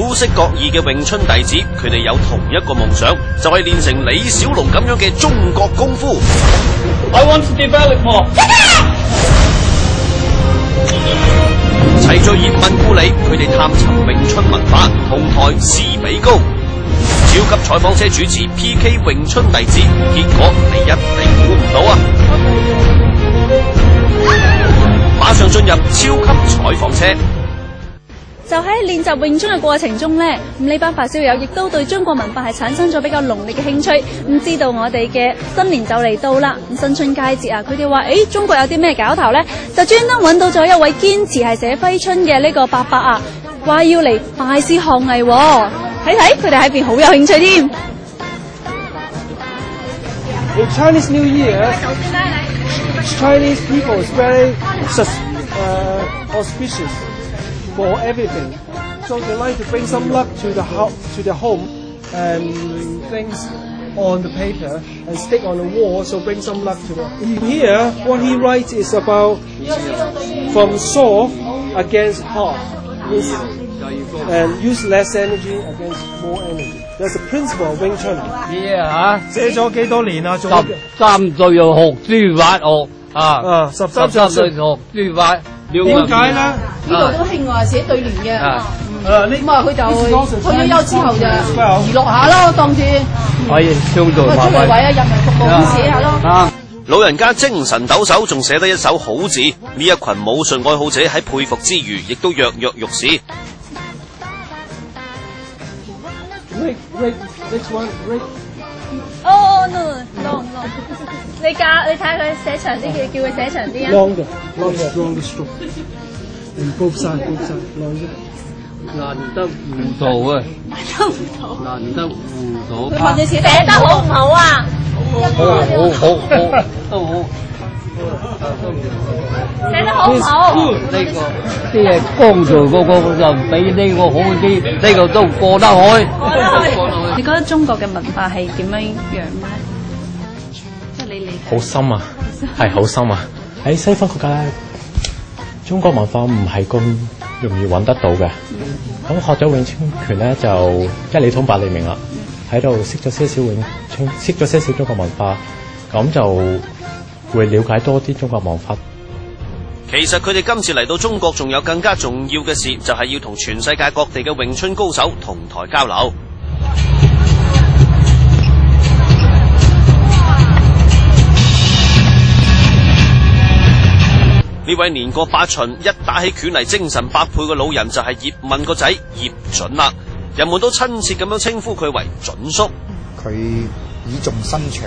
膚色各異嘅詠春弟子，佢哋有同一個夢想，就係練成李小龍咁樣嘅中國功夫。I want to develop more. 齊聚葉問故里，佢哋探尋詠春文化，同台試比高。超級採訪車主持 PK 詠春弟子，結果你一定估唔到啊！馬上進入超級採訪車。就喺練習詠春嘅過程中呢，咁呢班發燒友亦都對中國文化係產生咗比較濃烈嘅興趣。咁知道我哋嘅新年就嚟到啦，咁新春佳節啊，佢哋話：誒中國有啲咩搞頭呢？就專登揾到咗一位堅持係寫揮春嘅呢個伯伯啊，話要嚟拜師學藝喎。睇睇佢哋喺邊好有興趣添。In Chinese New Year, Chinese people is very uh, auspicious for everything. So they like to bring some luck to the house, to their home, and things on the paper and stick on the wall. So bring some luck to them. Here, what he writes is about from soft against hard, Means- and use less energy against more energy. That's the principle of Wing Chun. 嘢啊写咗几多年啊？做十三岁又学书法学啊，啊，十三十三岁岁学书法， 點解咧？呢度都興話寫對聯嘅，啊？誒呢咁啊佢就退咗休之後就娛樂下咯，當住可以出嚟為啊人民服務咁寫下咯。啊！老人家精神抖擞，仲寫得一手好字。呢一群武術愛好者喺佩服之餘，亦都躍躍欲試。Rick, Rick, next one, Rick. 哦、no no no，你教你睇下佢写长啲嘅，叫佢写长啲啊。 Longer, longer, longer stroke. And both sides, both sides, longer. 难得糊涂啊！难得糊涂，佢问你写写得好唔好啊？好好好好都好。 寫得好唔好？呢個啲嘢剛才嗰個就比呢個好啲，呢個都過得去。你覺得中國嘅文化係點樣樣咧？即係你理解。好深啊，係好深啊！喺西方國家咧，中國文化唔係咁容易揾得到嘅。咁學咗詠春拳咧，就一理通百理明啦。喺度識咗些少詠春，識咗些少中國文化，咁就會了解多啲中國文化。其實佢哋今次嚟到中國，仲有更加重要嘅事，就係要同全世界各地嘅詠春高手同台交流。呢位年過八旬、一打起拳嚟精神百倍嘅老人，就係葉問個仔葉準啦。人們都親切咁樣稱呼佢為準叔。佢語重心長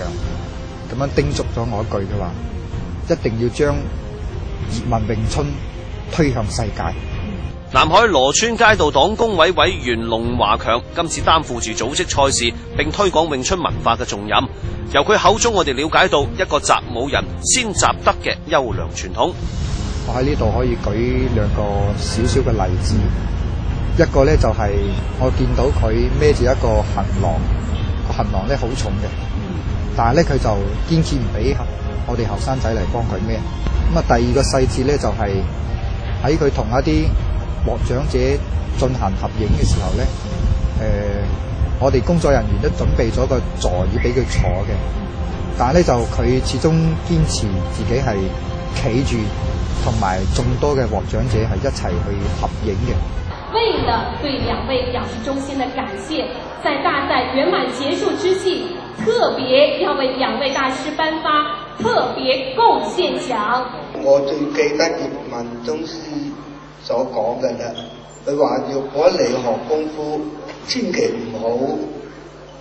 咁樣叮嘱咗我一句，佢話一定要將葉問詠春推向世界。南海羅村街道黨工委委員龍華強今次擔負住組織賽事並推廣詠春文化嘅重任。由佢口中，我哋了解到一個習武人先習得嘅優良傳統。我喺呢度可以舉兩個少少嘅例子，一個咧就係、我見到佢孭住一個行囊，個行囊咧好重嘅，但係咧佢就堅持唔俾我哋後生仔嚟幫佢孭。咁啊，第二個細節咧就係喺佢同一啲獲獎者進行合影嘅時候咧，誒、我哋工作人員都準備咗個座椅俾佢坐嘅，但係咧就佢始終堅持自己係企住。同埋眾多嘅獲獎者係一齊去合影嘅。为了对两位表示衷心的感谢，在大赛圆满结束之际，特别要为两位大师颁发特别贡献奖。我最记得叶问宗师所讲嘅啦，佢話：如果你学功夫，千祈唔好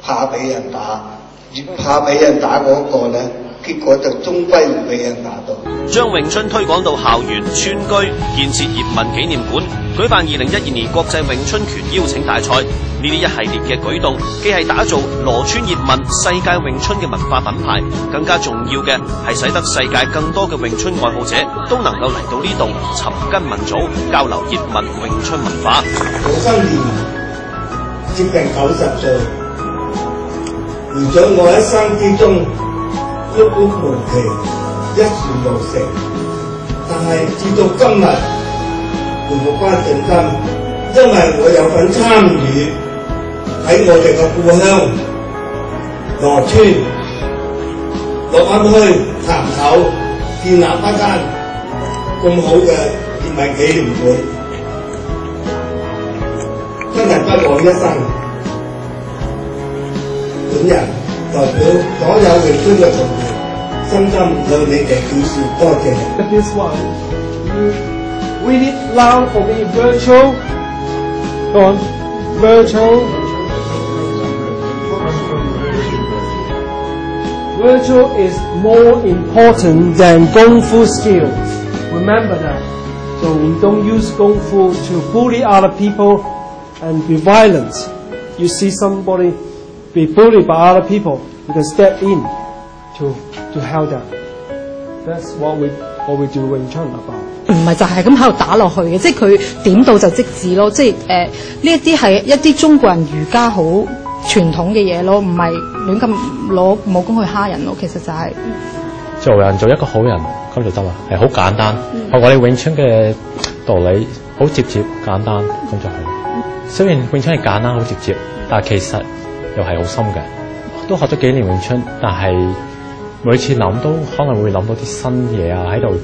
怕俾人打，越怕俾人打嗰個咧。結果就終歸唔俾人打到。將詠春推廣到校園、村居，建設葉問紀念館，舉辦二零一二年國際詠春拳邀請大賽，呢啲一系列嘅舉動，既係打造羅村葉問世界詠春嘅文化品牌，更加重要嘅係使得世界更多嘅詠春愛好者都能夠嚟到呢度尋根問祖，交流葉問詠春文化。我今年接近九十歲，而在我一生之中。一般無期，一事無成。但係至到今日，回復翻正心，因為我有份參與喺我哋嘅故鄉羅村落安區潭口建立一間咁好嘅葉問紀念館，真係不枉一生。本人 代表所有荣村嘅同仁，深深向你哋表示多谢。 This one, you read it loud for me, virtual. Go on, virtual. Virtual is more important than Kung Fu skills. Remember that. So we don't use Kung Fu to bully other people and be violent. You see somebody be bullied by other people, you can step in to, to help them. That's what we, what we do Wing Chun about. 唔係就係咁喺度打落去嘅，即係佢點到就即止咯。即係誒呢一啲係一啲中國人儒家好傳統嘅嘢咯，唔係亂咁攞武功去蝦人咯。其實就係、做人做一個好人咁就得啦，係好簡單。學我哋永春嘅道理好直接簡單咁就係。雖然永春係簡單好直接，但係其實又係好深嘅。都學咗幾年咏春，但係每次諗都可能會諗到啲新嘢啊喺度。